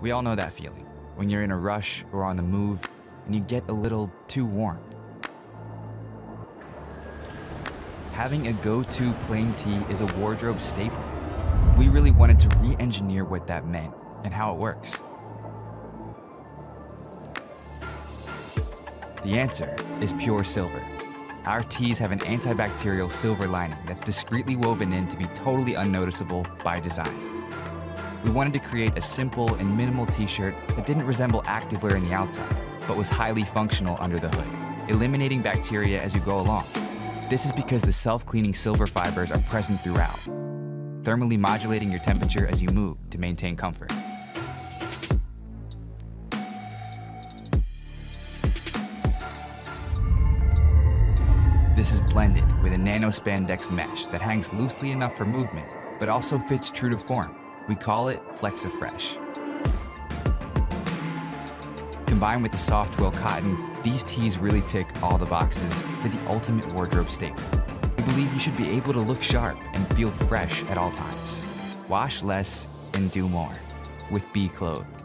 We all know that feeling when you're in a rush or on the move and you get a little too warm. Having a go to plain tee is a wardrobe staple. We really wanted to re engineer what that meant and how it works. The answer is pure silver. Our tees have an antibacterial silver lining that's discreetly woven in to be totally unnoticeable by design. We wanted to create a simple and minimal t-shirt that didn't resemble activewear in the outside, but was highly functional under the hood, eliminating bacteria as you go along. This is because the self-cleaning silver fibers are present throughout, thermally modulating your temperature as you move to maintain comfort. This is blended with a nano spandex mesh that hangs loosely enough for movement, but also fits true to form. We call it FlexiFresh. Combined with the soft twill cotton, these tees really tick all the boxes for the ultimate wardrobe staple. We believe you should be able to look sharp and feel fresh at all times. Wash less and do more with BeClothed.